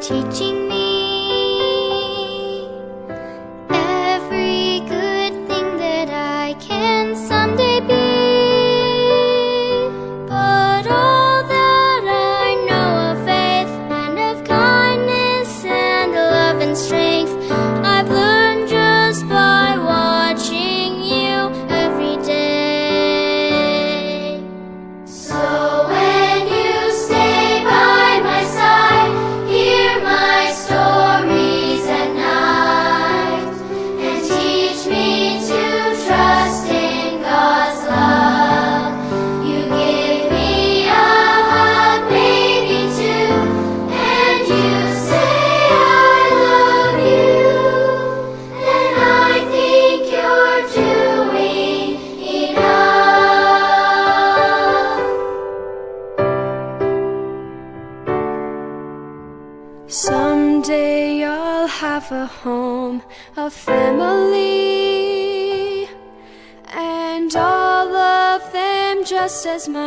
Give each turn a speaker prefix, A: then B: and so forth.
A: teaching me every good thing that I can someday be. But all that I know of faith and of kindness and love and strength,
B: Someday I'll have a home, a family, and all of them just as much.